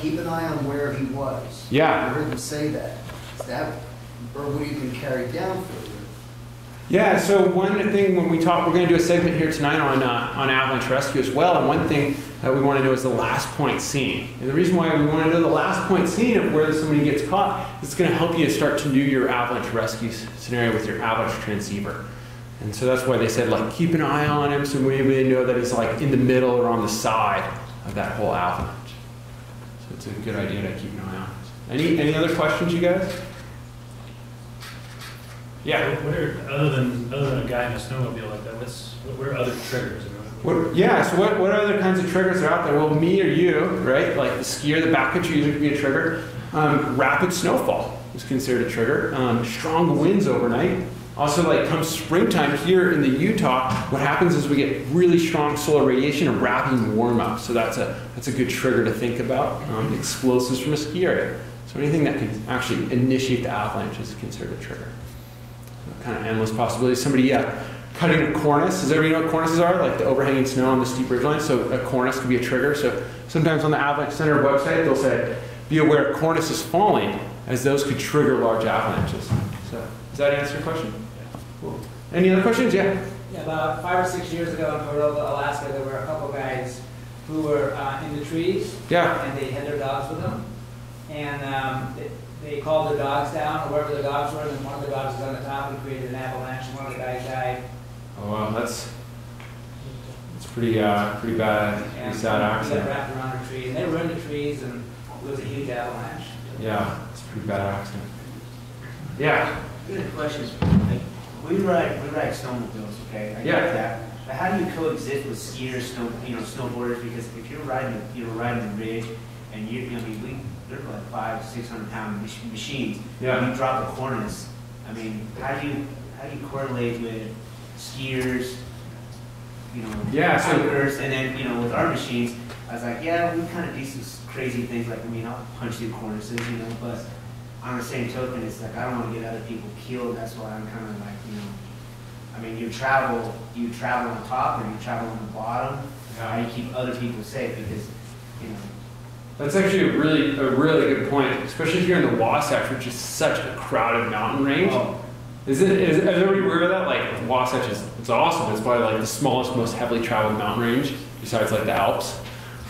keep an eye on where he was. Yeah. I heard him say that. Is that, or would he been carried down further? Yeah, so one thing when we talk, we're going to do a segment here tonight on, uh, on avalanche rescue as well. And one thing that we want to know is the last point seen. And the reason why we want to know the last point seen of where somebody gets caught is it's going to help you start to do your avalanche rescue scenario with your avalanche transceiver. And so that's why they said like keep an eye on him so we really know that he's like in the middle or on the side of that whole avalanche. It's a good idea to keep an eye on. Any any other questions, you guys? Yeah. What are, other than, other than a guy in a snowmobile like that, what's, what are other triggers? What, yeah, so what, what other kinds of triggers are out there? Well, me or you, right? Like the skier, the backcountry user could be a trigger. Um, rapid snowfall is considered a trigger. Um, strong winds overnight. Also, like come springtime here in the Utah, what happens is we get really strong solar radiation and rapid warm up. So that's a that's a good trigger to think about. Um, explosives from a ski area. So anything that can actually initiate the avalanche is considered a trigger. So kind of endless possibilities. Somebody, yeah, cutting a cornice. Does everybody know what cornices are? Like the overhanging snow on the steep ridgeline. So a cornice could be a trigger. So sometimes on the Avalanche Center website, they'll say, be aware cornice is falling, as those could trigger large avalanches. So does that answer your question? Cool. Any other questions? Yeah. Yeah, about five or six years ago in Cordova, Alaska, there were a couple guys who were uh, in the trees, Yeah. and they had their dogs with them. And um, they- they called their dogs down, or wherever the dogs were, and one of the dogs was on the top and created an avalanche, and one of the guys died. Oh wow, that's that's pretty uh, pretty bad, And pretty sad He got accident. wrapped around a tree, and they were in the trees, and it was a huge avalanche. Yeah, it's a pretty bad accident. Yeah. Good question. We ride, we ride snowmobiles, okay? I Yeah. get that. But how do you coexist with skiers, snow, you know, snowboarders? Because if you're riding, you know, riding the ridge, and you, you know, I mean, we, they're like five, six hundred pound mach- machines. Yeah. And you drop a cornice. I mean, how do you, how do you correlate with skiers, you know, Yeah, so- and then, you know, with our machines, I was like, yeah, we kind of do some crazy things, like, I mean, I'll punch through cornices, you know, but on the same token, it's like, I don't want to get other people killed, that's why I'm kind of like, you know, I mean, you travel, you travel on top or you travel on the bottom, how do you keep other people safe, because, you know, That's actually a really a really good point, especially here in the Wasatch, which is such a crowded mountain range. oh, Is it is, is everybody aware of that? Like Wasatch is it's awesome. It's probably like the smallest, most heavily traveled mountain range besides like the Alps.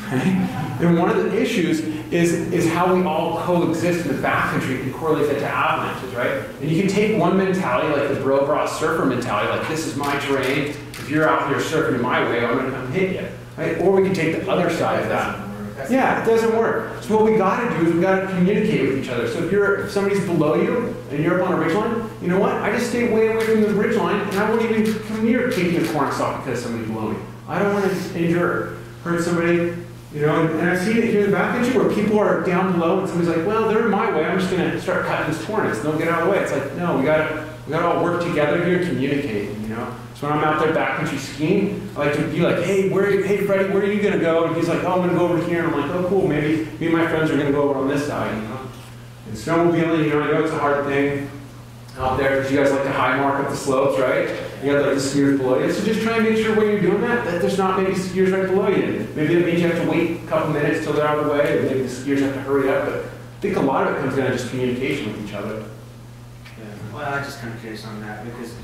Right? And one of the issues is is how we all coexist in the backcountry and correlate that to avalanches, right? And you can take one mentality, like the bro bra surfer mentality, like this is my terrain. If you're out here surfing in my way, I'm gonna come hit you, right? Or we can take the other side of that. Yeah, it doesn't work. So what we got to do is we got to communicate with each other. So if you're if somebody's below you and you're up on a ridge line, you know what? I just stay way away from the ridge line, and I won't even come near taking a corner off because somebody's below me. I don't want to injure, hurt somebody. You know, and, and I've seen it here in the back backcountry where people are down below, and somebody's like, "Well, they're in my way. I'm just going to start cutting this cornice. They'll get out of the way." It's like, no, we got to we got to all work together here, and communicate. You know. So when I'm out there backcountry skiing, I like to be like, hey, where, hey, Freddie, where are you gonna go? And he's like, oh, I'm gonna go over here. And I'm like, oh, cool. Maybe me and my friends are gonna go over on this side. You know. And snowmobiling, you know, I know it's a hard thing out there because you guys like to high mark up the slopes, right? You got like the skiers below you. So just try and make sure when you're doing that, that there's not maybe skiers right below you. Maybe that means you have to wait a couple minutes till they're out of the way, or maybe the skiers have to hurry up. But I think a lot of it comes down to just communication with each other. Yeah, well, I'm just kind of curious on that because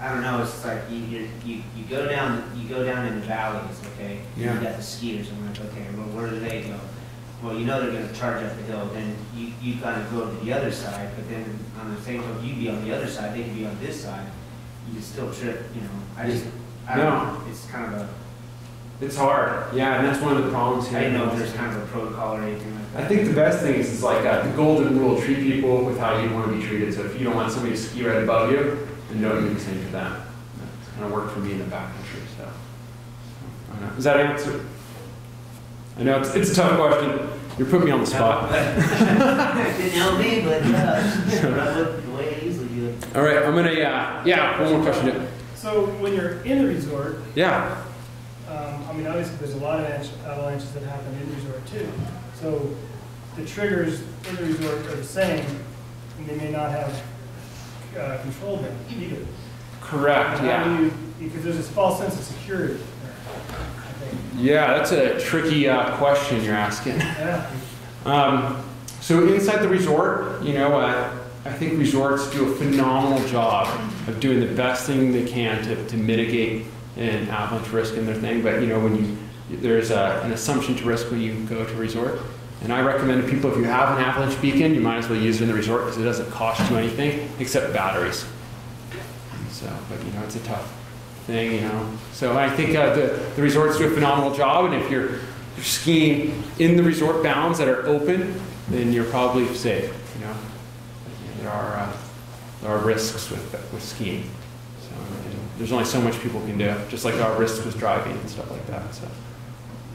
I don't know. It's like you you you, you go down you go down in the valleys, okay? Yeah. You got the skiers. I'm like, okay, well, where do they go? Well, you know they're going to charge up the hill. Then you you kind of go to the other side, but then on the same token, you'd be on the other side. They can be on this side. You still trip. You know, I just I don't No. know. It's kind of a It's hard. Yeah, and that's one of the problems here. I didn't know if there's kind of a protocol or anything like that. I think the best thing is, is like uh, the golden rule: treat people with how you want to be treated. So if you don't want somebody to ski right above you, then don't do the same to them. That's kind of worked for me in the backcountry. So, I don't know. Does that answer? I know it's, it's a tough question. You're putting me on the spot. Didn't know me, but uh, I usually do it. All right, I'm gonna. Uh, yeah, one more question. So when you're in the resort, Yeah. um, I mean, obviously, there's a lot of avalanches that happen in the resort too. So the triggers in the resort are the same, and they may not have uh, controlled them either. Correct. How Yeah. you, because there's this false sense of security there, I think. Yeah, that's a tricky uh, question you're asking. Yeah, Um, so inside the resort, you know, uh, I think resorts do a phenomenal job of doing the best thing they can to, to mitigate an avalanche risk in their thing. But you know, when you there's a, an assumption to risk when you go to a resort, and I recommend to people if you have an avalanche beacon, you might as well use it in the resort because it doesn't cost you anything except batteries. So, but you know, it's a tough thing, you know. So I think uh, the the resorts do a phenomenal job, and if you're skiing in the resort bounds that are open, then you're probably safe. There are, uh, there are risks with, with skiing. So, there's only so much people can do, just like there are risks with driving and stuff like that, so.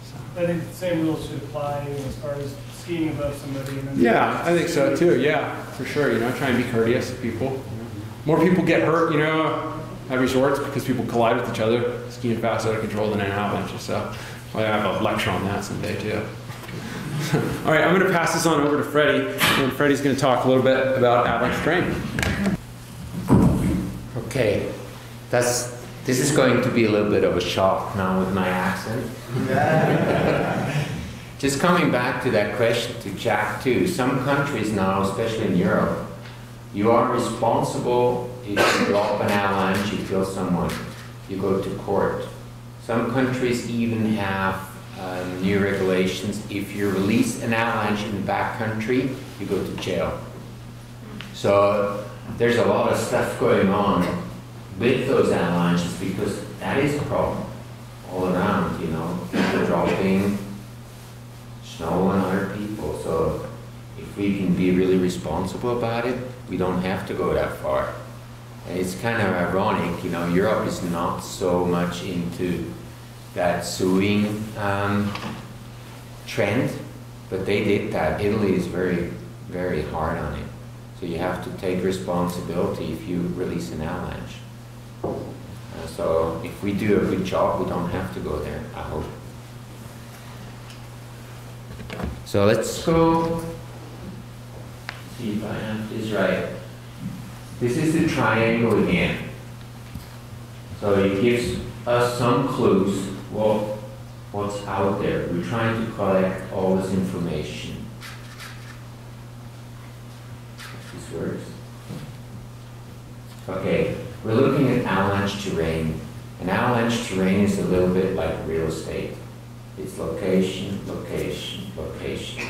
so. I think the same rules should apply as far as skiing above somebody. Yeah, I think so too, yeah, for sure, you know, try and be courteous to people. you know. More people get hurt, you know, at resorts because people collide with each other, skiing fast out of control than an avalanche, so. Well, I have a lecture on that someday too. All right, I'm going to pass this on over to Freddie, and Freddie's going to talk a little bit about avalanche terrain. Okay, that's, this is going to be a little bit of a shock now with my accent. Just coming back to that question to Jack too, some countries now, especially in Europe, you are responsible if you drop an avalanche, you kill someone, you go to court. Some countries even have um, new regulations. If you release an avalanche in the backcountry, you go to jail. So there's a lot of stuff going on with those avalanches because that is a problem all around, you know, people dropping snow on other people. So if we can be really responsible about it, we don't have to go that far. And it's kind of ironic, you know, Europe is not so much into that suing um, trend, but they did that. Italy is very, very hard on it. So you have to take responsibility if you release an avalanche. Uh, so if we do a good job, we don't have to go there, I hope. So let's go see if I have this right. This is the triangle again. So it gives us some clues what, what's out there. We're trying to collect all this information. This works. Okay, we're looking at avalanche terrain. And avalanche terrain is a little bit like real estate. It's location, location, location.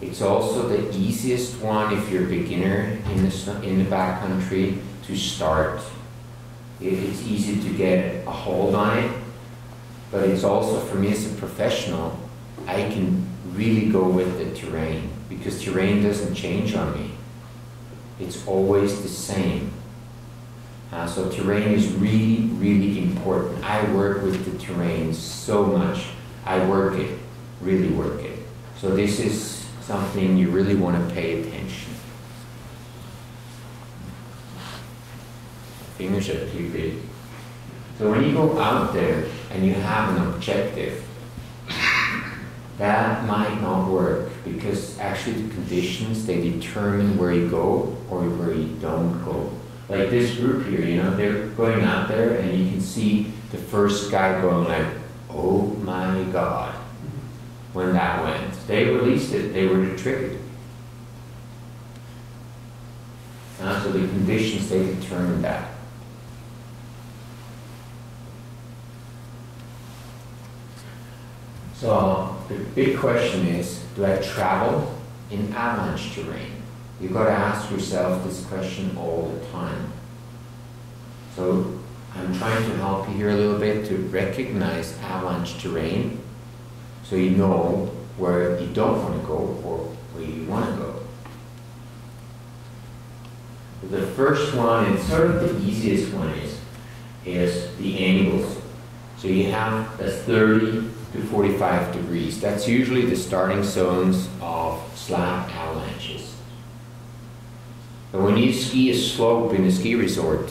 It's also the easiest one if you're a beginner in the, in the backcountry to start. It's easy to get a hold on it, but it's also, for me as a professional, I can really go with the terrain because terrain doesn't change on me. It's always the same. Uh, so terrain is really, really important. I work with the terrain so much. I work it, really work it. So this is something you really want to pay attention. Fingers are too big. So when you go out there and you have an objective, that might not work because actually the conditions they determine where you go or where you don't go. Like this group here, you know, they're going out there and you can see the first guy going like, oh my god, when that went. They released it, they were triggered. Uh, so the conditions, they determined that. So the big question is, do I travel in avalanche terrain? You've got to ask yourself this question all the time. So I'm trying to help you here a little bit to recognize avalanche terrain so you know where you don't want to go or where you want to go. The first one, and sort of the easiest one is, is the angles. So you have a 30 to 45 degrees. That's usually the starting zones of slab avalanches. But when you ski a slope in a ski resort,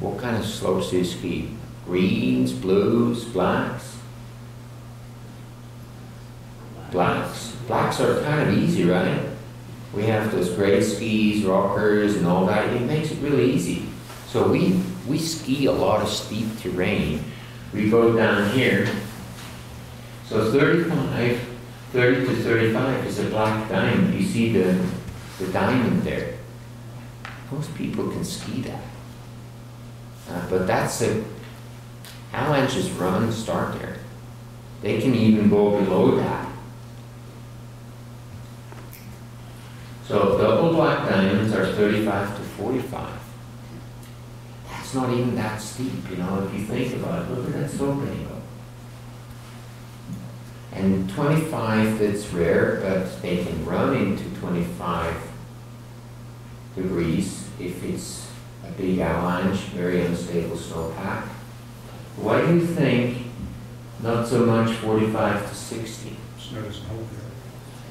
what kind of slopes do you ski? Greens, blues, blacks? Blacks. Blacks are kind of easy, right? We have those great skis, rockers, and all that. It makes it really easy. So we, we ski a lot of steep terrain. We go down here, So 35, 30 to 35 is a black diamond. You see the, the diamond there. Most people can ski that. Uh, but that's a, avalanches run, start there. They can even go below that. So double black diamonds are 35 to 45. That's not even that steep, you know, if you think about it. Look at that slope angle. And 25, it's rare, but they can run into 25 degrees if it's a big avalanche, very unstable snowpack. Why do you think not so much 45 to 60? Snow doesn't hold there.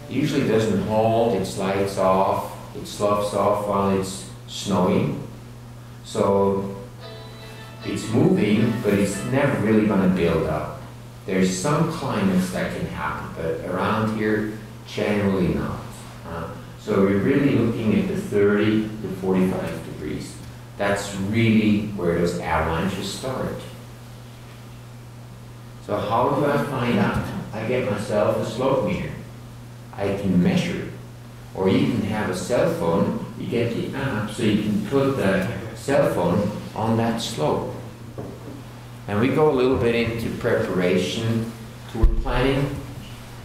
Usually doesn't hold, it slides off, it sloughs off while it's snowing. So it's moving, but it's never really gonna build up. There's some climates that can happen, but around here, generally not. uh. So we're really looking at the 30 to 45 degrees. That's really where those avalanches start. So how do I find out? I get myself a slope meter. I can measure it. Or you can have a cell phone, you get the app, so you can put the cell phone on that slope. And we go a little bit into preparation, tour planning.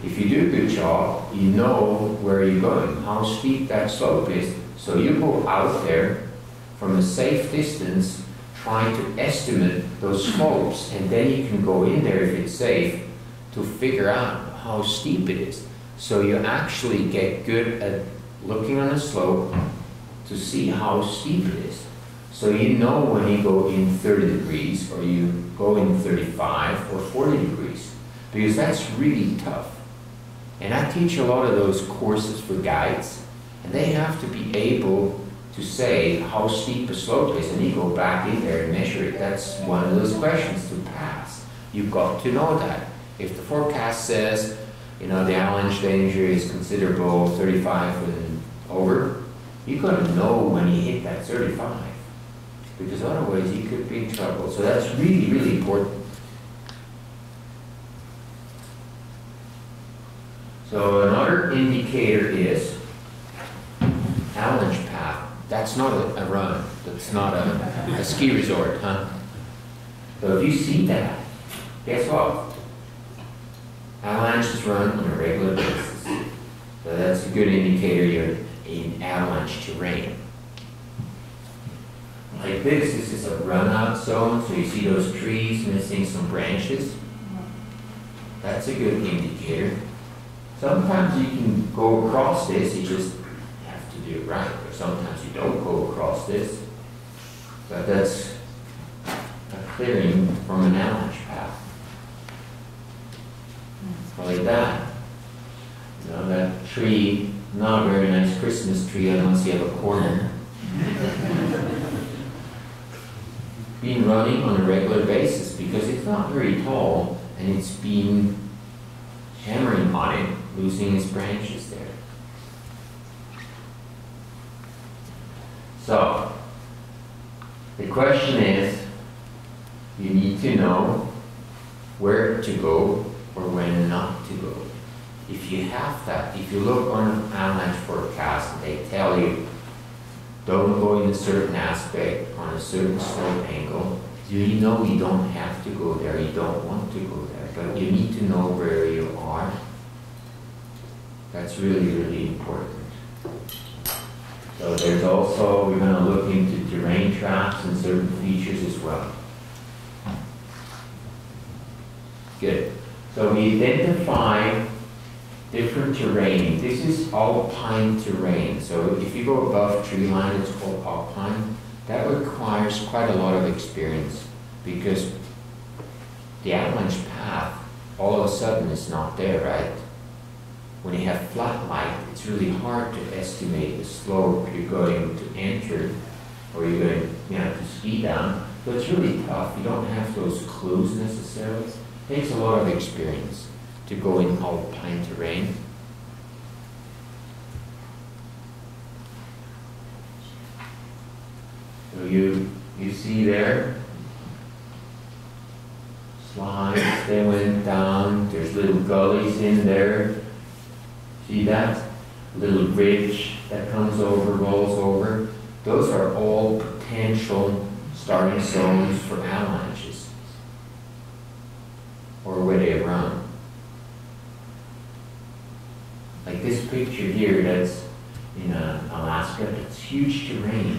If you do a good job, you know where you're going, how steep that slope is. So you go out there from a safe distance, trying to estimate those slopes, and then you can go in there if it's safe to figure out how steep it is. So you actually get good at looking on the slope to see how steep it is. So you know when you go in 30 degrees or you go in 35 or 40 degrees, because that's really tough. And I teach a lot of those courses for guides, and they have to be able to say how steep a slope is, and you go back in there and measure it. That's one of those questions to pass. You've got to know that. If the forecast says, you know, the avalanche danger is considerable, 35 and over, you've got to know when you hit that 35, because otherwise he could be in trouble. So that's really, really important. So another indicator is avalanche path. That's not a, a run. That's not a, a ski resort, huh? So if you see that, guess what? Avalanches run on a regular basis. So that's a good indicator you're in avalanche terrain. Like this, this is a run out zone, so you see those trees missing some branches. That's a good indicator. Sometimes you can go across this, you just have to do it right, or sometimes you don't go across this. But that's a clearing from an avalanche path. Like that. You know, that tree, not a very nice Christmas tree unless you have a corner. Been running on a regular basis because it's not very tall and it's been hammering on it, losing its branches there. So, the question is, you need to know where to go or when not to go. If you have that, if you look on an avalanche forecast they tell you, don't go in a certain aspect on a certain slope angle, you know you don't have to go there, you don't want to go there, but you need to know where you are. That's really, really important. So there's also, we're gonna look into terrain traps and certain features as well. Good. So we identify different terrain. This is alpine terrain. So if you go above tree line, it's called alpine. That requires quite a lot of experience because the avalanche path all of a sudden is not there, right? When you have flat light, it's really hard to estimate the slope you're going to enter or you're going you know, to ski down. So it's really tough. You don't have those clues necessarily. It takes a lot of experience to go in alpine terrain. So you you see there slides, they went down, there's little gullies in there. See that? Little ridge that comes over, rolls over. Those are all potential starting zones for avalanches. Or where they run. Like this picture here, that's in uh, Alaska, it's huge terrain.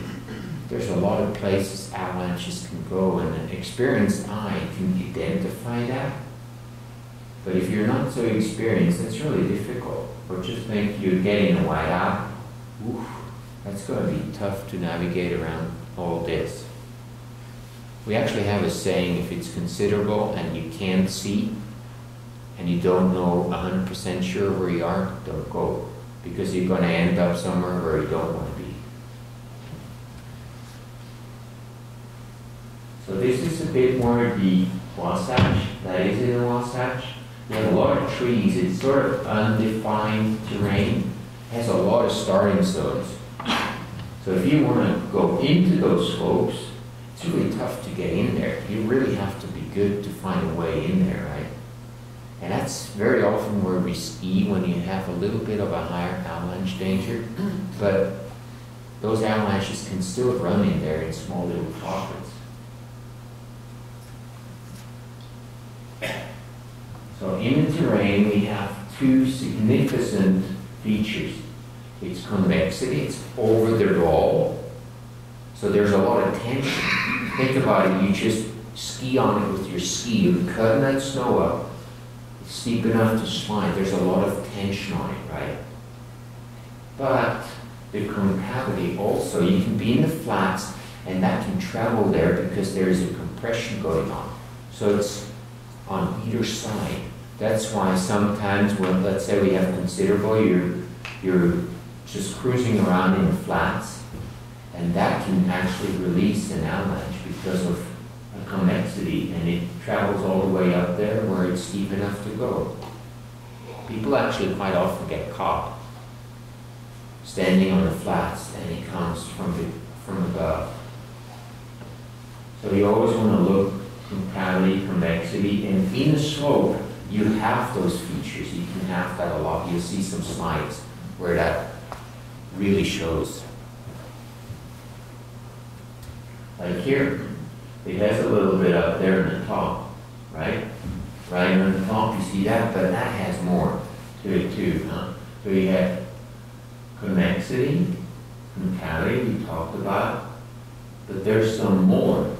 There's a lot of places avalanches can go, and an experienced eye can identify that. But if you're not so experienced, it's really difficult. Or just make you're getting a white eye. Oof, that's going to be tough to navigate around all this. We actually have a saying: if it's considerable and you can't see, and you don't know 100% sure where you are, don't go. Because you're going to end up somewhere where you don't want to be. So this is a bit more the Wasatch, that is in the Wasatch. Have a lot of trees, it's sort of undefined terrain, it has a lot of starting zones. So if you want to go into those slopes, it's really tough to get in there. You really have to be good to find a way in there? And that's very often where we ski when you have a little bit of a higher avalanche danger. Mm. But those avalanches can still run in there in small little pockets. So in the terrain, we have two significant features. It's convexity, it's over the wall. So there's a lot of tension. Think about it, you just ski on it with your ski, you're cutting that snow up, steep enough to slide, there's a lot of tension on it, right? But the concavity also, you can be in the flats and that can travel there because there is a compression going on. So it's on either side. That's why sometimes when, let's say we have considerable, you're, you're just cruising around in the flats, and that can actually release an avalanche because of convexity, and it travels all the way up there where it's steep enough to go. People actually quite often get caught standing on the flats, and it comes from the, from above. So you always want to look concavity, convexity, and in the slope, you have those features. You can have that a lot. You'll see some slides where that really shows. Like here, it has a little bit up there in the top, right? Right on the top, you see that, but that has more to it too, huh? So you have convexity, concavity we talked about, but there's some more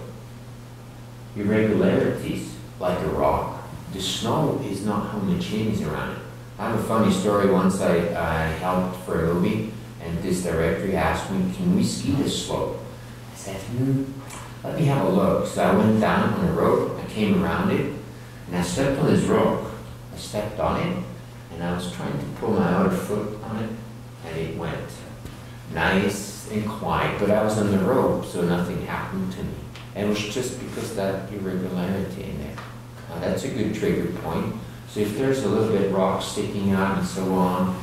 irregularities, like a rock. The snow is not homogeneous around it. I have a funny story. Once I, I helped for a movie, and this director asked me, "Can we ski this slope?" I said, hmm, "Let me have a look." So I went down on a rope. I came around it, and I stepped on this rock. I stepped on it, and I was trying to pull my outer foot on it, and it went nice and quiet. But I was on the rope, so nothing happened to me. And it was just because that irregularity in there. Now that's a good trigger point. So if there's a little bit rock sticking out and so on,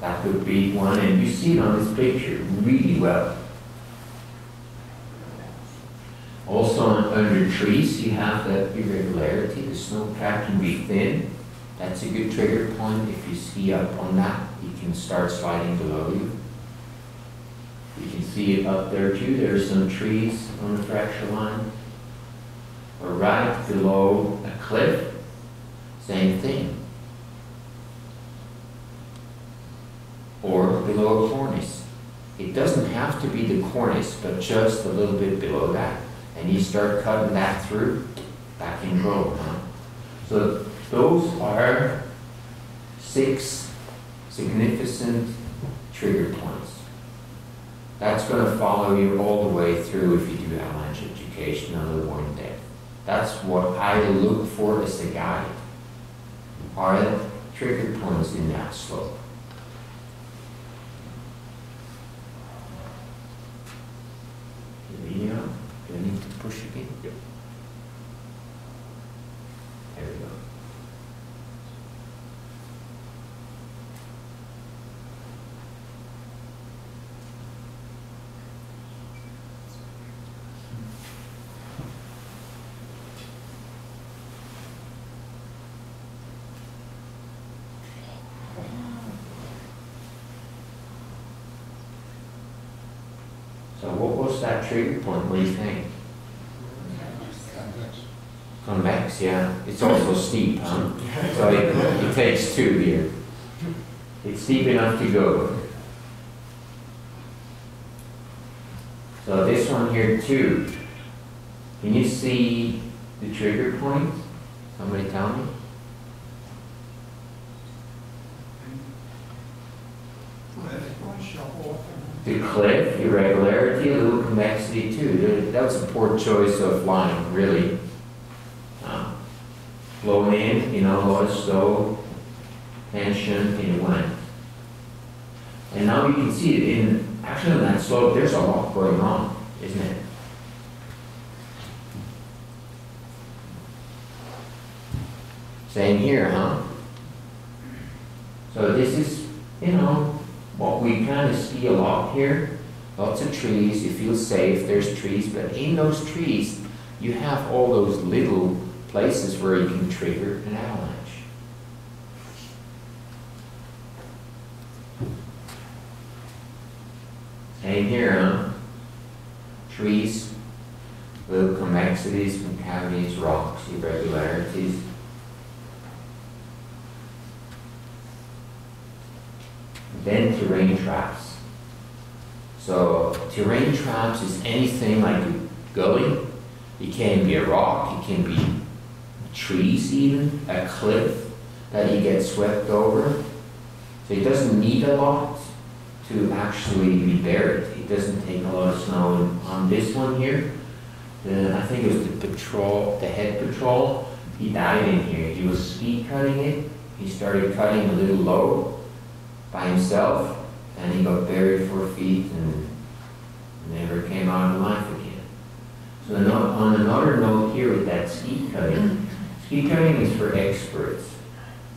that could be one. And you see it on this picture really well. Also under trees, you have that irregularity. The snow snowpack can be thin. That's a good trigger point. If you ski up on that, you can start sliding below you. You can see it up there too. There's some trees on the fracture line. Or right below a cliff, same thing. Or below a cornice. It doesn't have to be the cornice, but just a little bit below that. And you start cutting that through, that can grow. So those are six significant trigger points. That's going to follow you all the way through if you do avalanche education on the warning depth. That's what I look for as a guide. Are the trigger points in that slope? Video, do I need to push again? Yep. There we go. So what was that trigger point, what do you think? Convex, yeah, it's also steep, huh? So it, it takes two here. It's steep enough to go. So this one here too. Can you see the trigger point? Somebody tell me? The cliff, irregularity, a little convexity too. That was a poor choice of line, really. Um, Flow in, you know, low slow, tension, it went. And now you can see it in, actually on that slope, there's a lot going on, isn't it? Same here, huh? So this is, you know, what we kind of see a lot here. Lots of trees, you feel safe, there's trees, but in those trees, you have all those little places where you can trigger an avalanche. Same here, huh? Trees, little convexities, concavities, rocks, irregularities. Then terrain traps. So terrain traps is anything like a gully. It can be a rock, it can be trees even, a cliff that you get swept over. So it doesn't need a lot to actually be buried. It doesn't take a lot of snow. And on this one here, the, I think it was the patrol, the head patrol, he died in here. He was ski cutting it. He started cutting a little low by himself, and he got buried four feet and never came out alive again. So on another note here with that ski cutting, ski cutting is for experts.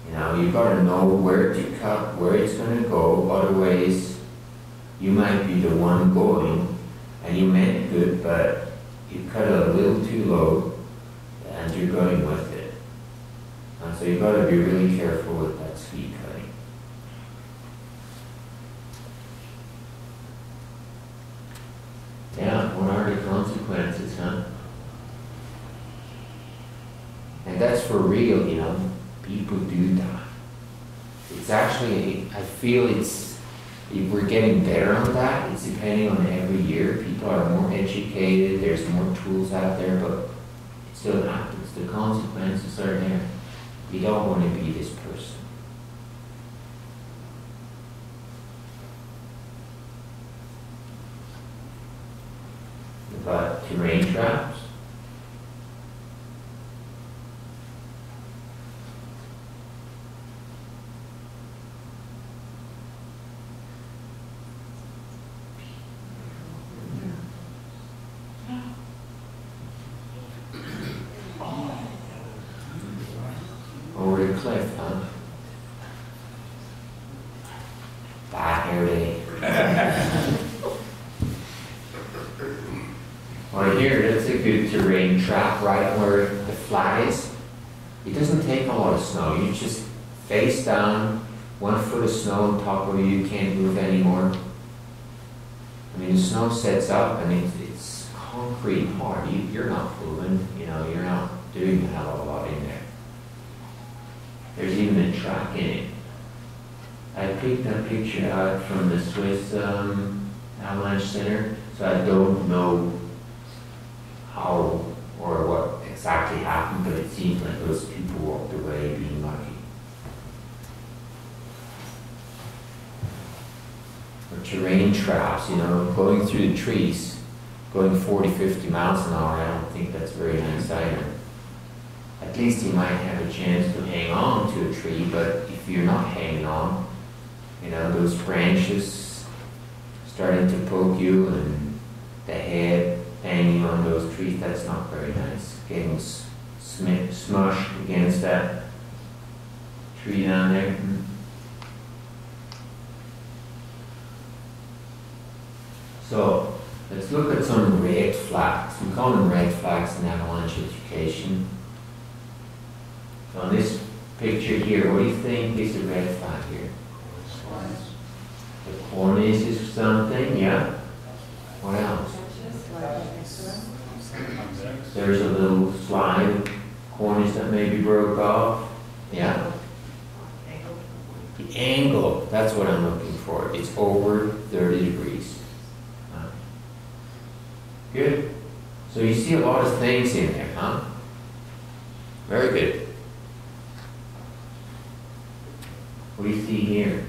You know, you've gotta know where to cut, where it's gonna go, otherwise you might be the one going and you meant good, but you cut a little too low and you're going with it. And so you've gotta be really careful with that ski cutting. Yeah, what are the consequences, huh? And that's for real, you know, people do die. It's actually, I feel it's, if we're getting better on that, it's depending on every year. People are more educated, there's more tools out there, but it still happens. The consequences are there. You don't want to be this person. But terrain traps, over the cliff, huh? Bad hair day. Right here, that's a good terrain trap right where the flat is. It doesn't take a lot of snow. You just face down, one foot of snow on top of you, you can't move anymore. I mean, the snow sets up and it's, it's concrete hard. You, you're not moving, you know, you're not doing a hell of a lot in there. There's even a track in it. I picked that picture out from the Swiss um, Avalanche Center, so I don't know how or what exactly happened, but it seems like those people walked away being lucky. Or terrain traps, you know, going through the trees, going 40, 50 miles an hour, I don't think that's very nice either. At least you might have a chance to hang on to a tree, but if you're not hanging on, you know, those branches starting to poke you and the head hanging on those trees, that's not very nice. Getting smushed against that tree down there. So, let's look at some red flags. We call them red flags in avalanche education. So on this picture here, what do you think is a red flag here? The cornice is something, yeah? What else? There's a little slide, corners that maybe broke off. Yeah. The angle, that's what I'm looking for. It's over 30 degrees. Huh. Good. So you see a lot of things in there, huh? Very good. What do you see here?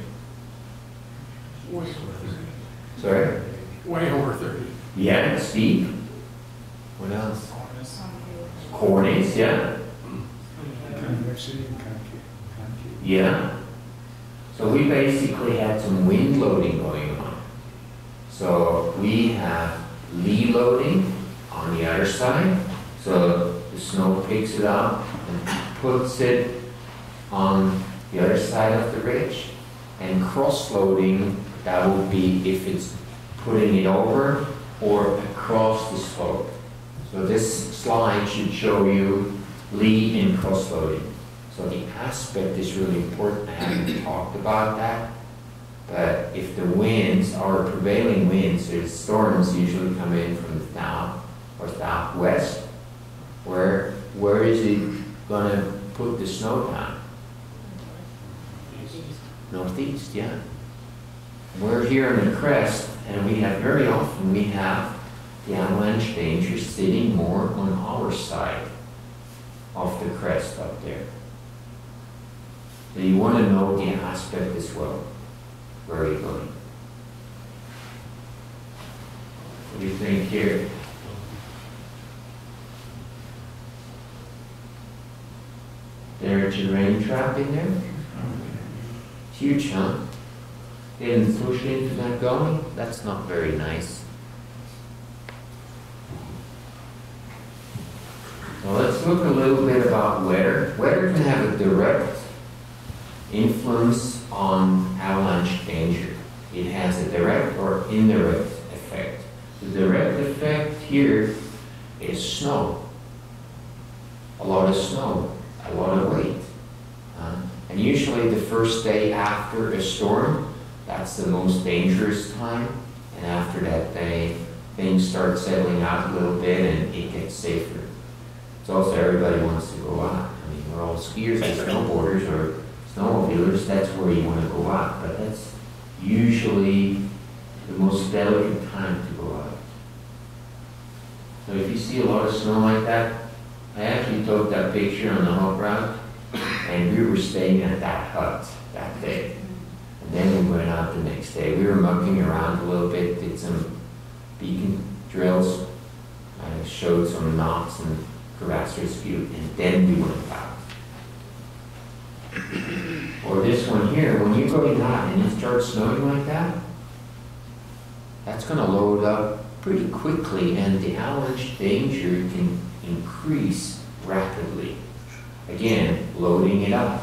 Sorry? Way over thirty. Yeah, steep. What else? Cornice, yeah. Yeah. So we basically had some wind loading going on. So we have lee loading on the other side. So the snow picks it up and puts it on the other side of the ridge. And cross loading, that would be if it's putting it over or across the slope. So this slide should show you lee and cross loading. So the aspect is really important. I haven't talked about that. But if the winds are prevailing winds, the storms usually come in from the south or southwest. Where where is it gonna put the snow down? Northeast, yeah. We're here on the crest, and we have very often we have the avalanche danger sitting more on our side of the crest up there. So you want to know the aspect as well. Where are you going? What do you think here? There's a rain trap in there? Huge, huh? They didn't into that going? That's not very nice. Well, let's look a little bit about weather. Weather can have a direct influence on avalanche danger. It has a direct or indirect effect. The direct effect here is snow. A lot of snow, a lot of weight. Uh, and usually the first day after a storm, that's the most dangerous time. And after that day, things start settling out a little bit and it gets safer. It's also everybody wants to go out. I mean, we're all skiers and snowboarders or snowmobilers, that's where you want to go out. But that's usually the most delicate time to go out. So if you see a lot of snow like that, I actually took that picture on the Haute Route, and we were staying at that hut that day. And then we went out the next day. We were mucking around a little bit, did some beacon drills. Showed some knots and view, and then we went out. Or this one here, when you go going out and it starts snowing like that, that's going to load up pretty quickly, and the avalanche danger can increase rapidly. Again, loading it up.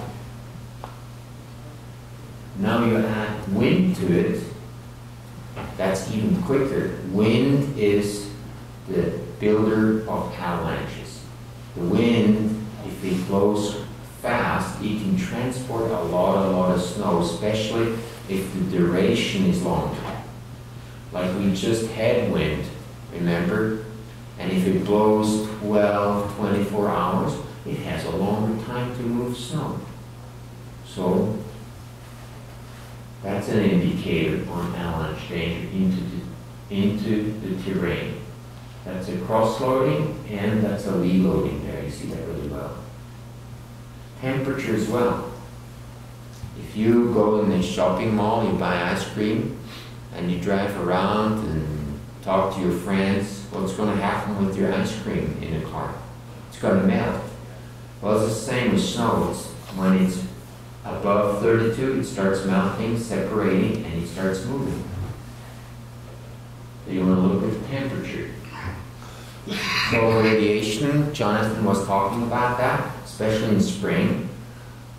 Now you add wind to it, that's even quicker. Wind is the builder of avalanches. The wind, if it blows fast, it can transport a lot, a lot of snow, especially if the duration is long. Like we just had wind, remember? And if it blows 12, 24 hours, it has a longer time to move snow. So that's an indicator on avalanche danger into the, into the terrain. That's a cross loading and that's a lee loading there. You see that really well. Temperature as well. If you go in the shopping mall, you buy ice cream, and you drive around and talk to your friends, what's going to happen with your ice cream in the car? It's going to melt. Well, it's the same with snow. It's, when it's above 32, it starts melting, separating, and it starts moving. So you want to look at temperature. Solar radiation, Jonathan was talking about that, especially in spring.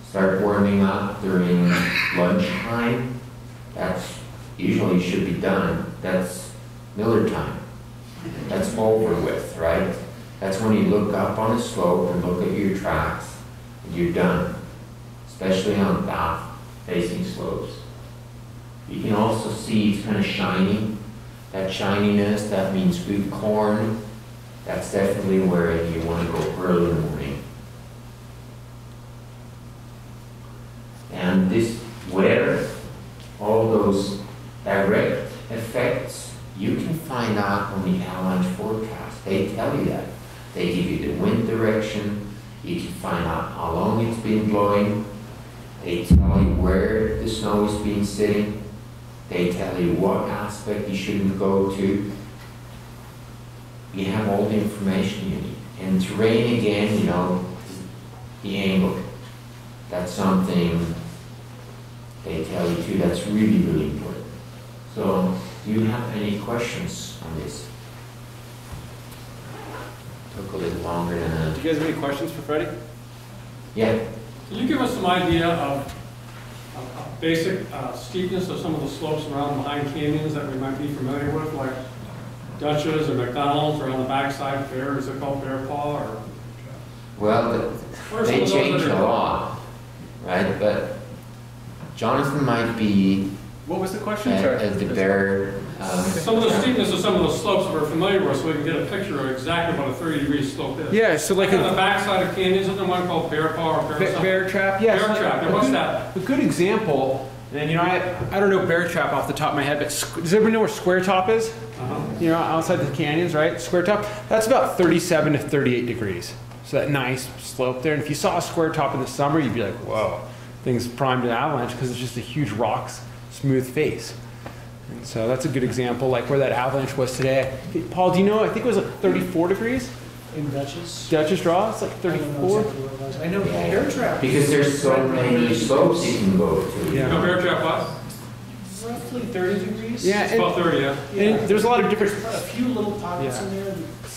Start warming up during lunchtime. That's usually should be done. That's Miller time. That's over with, right? That's when you look up on a slope and look at your tracks, and you're done, especially on south facing slopes. You can also see it's kind of shiny that shininess, that means good corn. That's definitely where you want to go early in the morning. And this weather, all those direct effects, you can find out on the avalanche forecast. They tell you that. They give you the wind direction. You can find out how long it's been blowing. They tell you where the snow is being sitting. They tell you what aspect you shouldn't go to. You have all the information you need. And terrain again, you know, the angle. That's something they tell you too, that's really, really important. So, do you have any questions on this? Took a little longer than Do you guys have any questions for Freddie? yeah, Can you give us some idea of, of- of basic uh, steepness of some of the slopes around behind canyons that we might be familiar with, like Dutchess or McDonald's, or on the backside, Bear, is it called Bear Paw, or? well, the- what are some they of those change a lot, right? But Jonathan might be What was the question? at, Sorry. at the bear, um, Some of the steepness of some of the slopes we're familiar with, so we can get a picture of exactly what a thirty degree slope is. Yeah, so like Like on the backside of canyons, isn't there one called Bear Paw or Bear Bear, bear trap, yes. Bear trap, yeah, what's that? A good example, and you know, I, I don't know bear trap off the top of my head, but does everybody know where square top is? Uh-huh. You know, outside the canyons, right? Square top, that's about 37 to 38 degrees. So that nice slope there. And if you saw a square top in the summer, you'd be like, whoa, thing's primed to avalanche because it's just a huge rock's smooth face. And so that's a good example, like where that avalanche was today. Paul, do you know? I think it was like 34 degrees. In Dutchess? Dutchess Draw, it's like I know 34. exactly what it was. I know Bear Trap. because there's so many slopes you can go to. Yeah. No, Bear Trap what? Roughly thirty degrees? Yeah, It's and- about thirty, yeah. And there's a lot of different, A few little pockets Yeah. in there.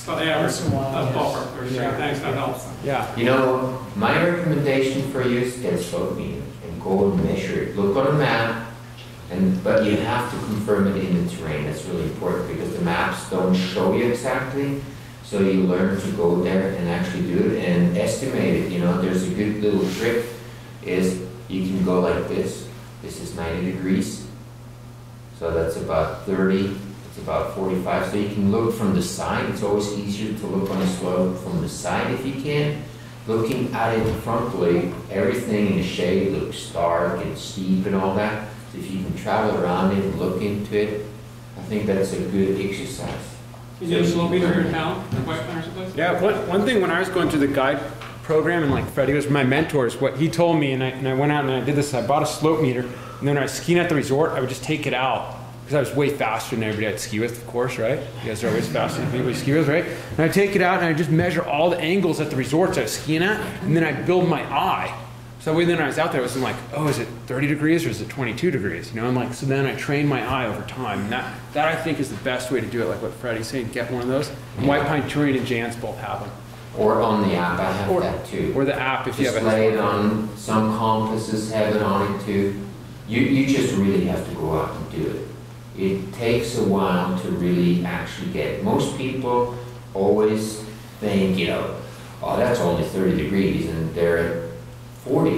It's about the average, a while, that's yes. ballpark, thirty, Yeah. thanks, that helps. yeah. You know, my recommendation for you is get a slope meter and go and measure it. Look on a map, and, but you have to confirm it in the terrain. That's really important because the maps don't show you exactly. So you learn to go there and actually do it and estimate it. You know, there's a good little trick is you can go like this. This is 90 degrees. So that's about 30, it's about 45. So you can look from the side. It's always easier to look on a slope from the side if you can. Looking at it frontally, everything in the shade looks dark and steep and all that. So if you can travel around it and look into it, I think that's a good exercise. You need a slope meter here in town, in White Plains someplace? Yeah, one, one thing when I was going through the guide program and like Freddie was my mentor is what he told me and I, and I went out and I did this, I bought a slope meter and then when I was skiing at the resort, I would just take it out because I was way faster than everybody I'd ski with, of course, right? You guys are always faster than anybody ski with, right? And I'd take it out and I'd just measure all the angles at the resorts I was skiing at and then I'd build my eye. So when then I was out there, I was like, oh, is it 30 degrees or is it 22 degrees? You know, I'm like, so then I train my eye over time. And that, that I think is the best way to do it, like what Freddie's saying, get one of those. And White Pine Touring and Jans both have them. Or on the app, I have Or- that too. Or the app if you have Just a lay it on, some compasses have it on it too. You, you just really have to go out and do it. It takes a while to really actually get, most people always think, you know, oh, that's only thirty degrees and they're at forty.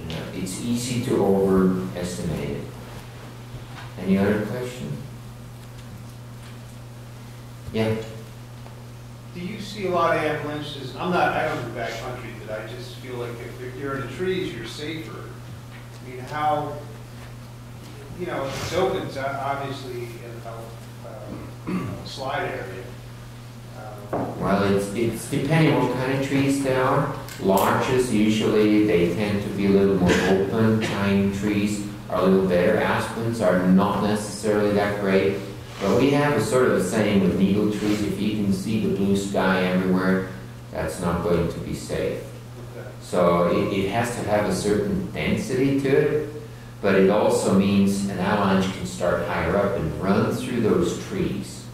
You know, it's easy to overestimate it. Any other question? Yeah, Do you see a lot of avalanches? I'm not, I don't do backcountry, but I just feel like if you're in the trees, you're safer. I mean, how, you know, if it's open, it's obviously in a um, slide area. Um, Well, it's, it's depending on what kind of trees they are. Larches, usually, they tend to be a little more open. Pine trees are a little better. Aspens are not necessarily that great. But we have a sort of a saying with needle trees, if you can see the blue sky everywhere, that's not going to be safe. okay. So it, it has to have a certain density to it, but it also means an avalanche can start higher up and run through those trees.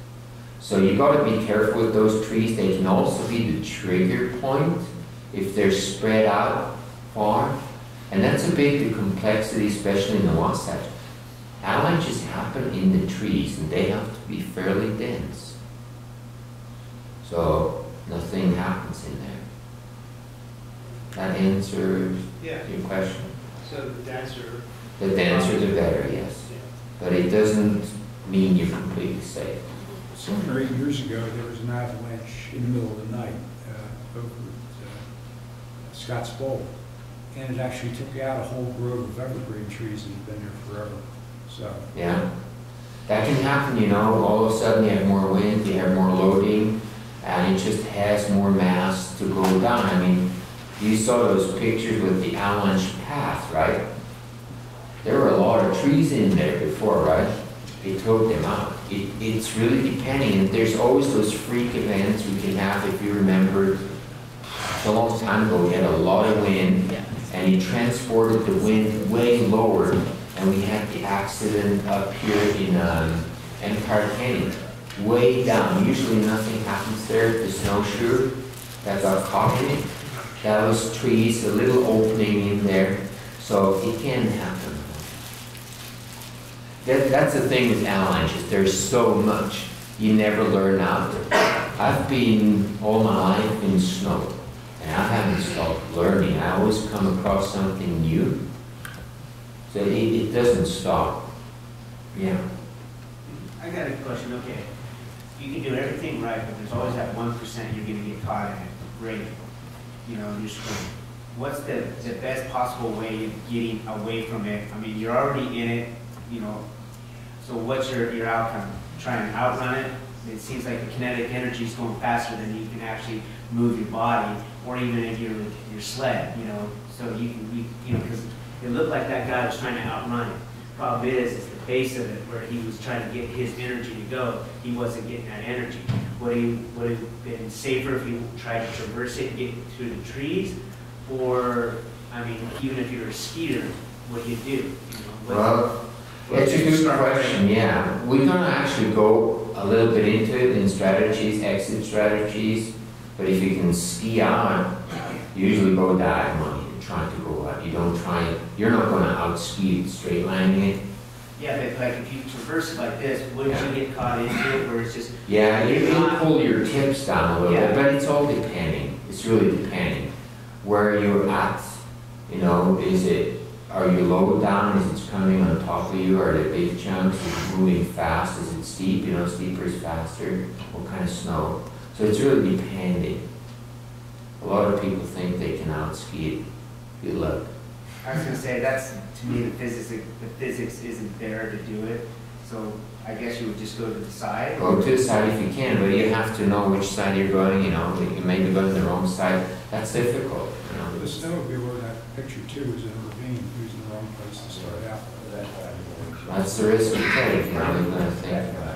So you've gotta be careful with those trees, they can also be the trigger point if they're spread out far. And that's a big complexity, especially in the Wasatch. Avalanches happen in the trees and they have to be fairly dense. So nothing happens in there. That answers Yeah, your question? so the denser, The denser the better, yes. But it doesn't mean you're completely safe. Seven or eight years ago, there was an avalanche in the middle of the night uh, over at uh, Scotts Bowl. And it actually took out a whole grove of evergreen trees that had been there forever. So, Yeah, that can happen, you know, all of a sudden you have more wind, you have more loading, and it just has more mass to go down. I mean, you saw those pictures with the avalanche path, right? There were a lot of trees in there before, right? They took them out. It, it's really depending, and there's always those freak events we can have, if you remember, a long time ago, we had a lot of wind, and it transported the wind way lower, and we had the accident up here in um, Empire Canyon, way down. Usually nothing happens there, the snowshoe that got caught in it. That was trees, a little opening in there, so it can happen. That, that's the thing with avalanches, there's so much, you never learn out. I've been all my life in snow, and I haven't stopped learning. I always come across something new. So it, it doesn't stop. Yeah. I got a question, okay. You can do everything right, but there's always that one percent you're gonna get caught in it, great, you know, you're screwed. What's the, the best possible way of getting away from it? I mean, you're already in it, you know, so what's your, your outcome? Try and outrun it? It seems like the kinetic energy is going faster than you can actually move your body, or even in your, your sled, you know, so you can, you, you know, because it looked like that guy was trying to outrun it. Problem is, is the base of it, where he was trying to get his energy to go, he wasn't getting that energy. Would he, would have been safer if he tried to traverse it and get through the trees? Or, I mean, even if you were a skier, what do you do? You know, Well, it's a good question, yeah. We're gonna actually go a little bit into it in strategies, exit strategies. But if you can ski out, you usually go diagonally and try to go out. You don't try, you're not gonna outski it straight lining it. Yeah, but like if you traverse it like this, wouldn't you get caught into it where it's just, Yeah, you You're can pull your tips down a little bit, but it's all depending. It's really depending where you're at. You know, is it, are you low down? Is it coming on top of you? Are there big chunks? Is it moving fast? Is it steep? You know, steeper is faster. What kind of snow? So it's really depending. A lot of people think they can out ski it. Good luck. I was gonna say, that's, to me, the physics, the physics isn't there to do it. So I guess you would just go to the side. Go to the side if you can, but you have to know which side you're going, you know, you may be going the wrong side. That's difficult, you know. the snowmobile in that picture too was Lazarus returned from the dead.